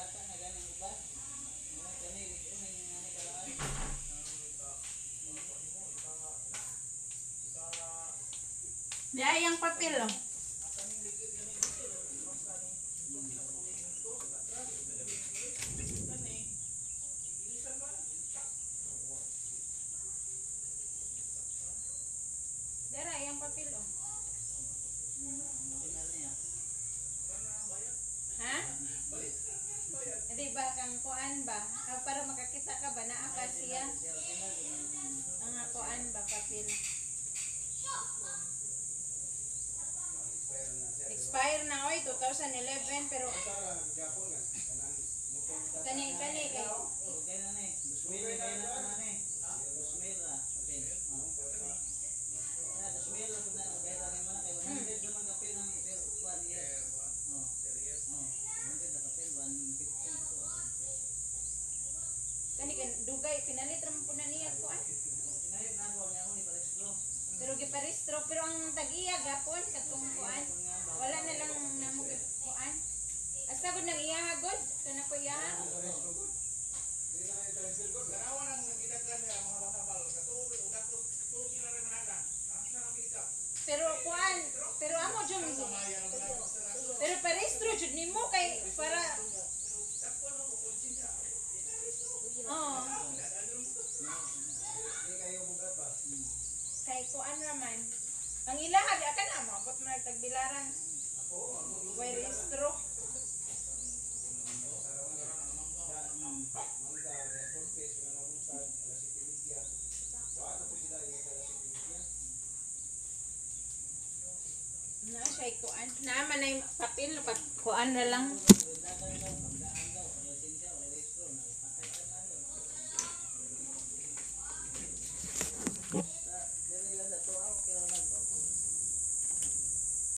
bata na ganang uba. Mga ay ang papel, oh. Dara, yang papel, oh. Hindi ba kang kuan ba? Ah, para makakita ka ba naa ka siya? Ang kuan ba papel? Expire na oy 2011 pero kani kani kay kani kan dugay pinalit ra man po na niya kuan. Pero giparehistro pero ang tag-iya gapon katong kuan. Wala na lang namo kuan. Asa gud nang iya hagod kana po iya. Pero kuan, pero amo jud Pero parehistro jud nimo kay para Oh. Kay kuan raman. Ang ilaha di akan amo abot man tagbilaran. Way rehistro. Na siya kuan. Na man ay papel pag kuan na lang.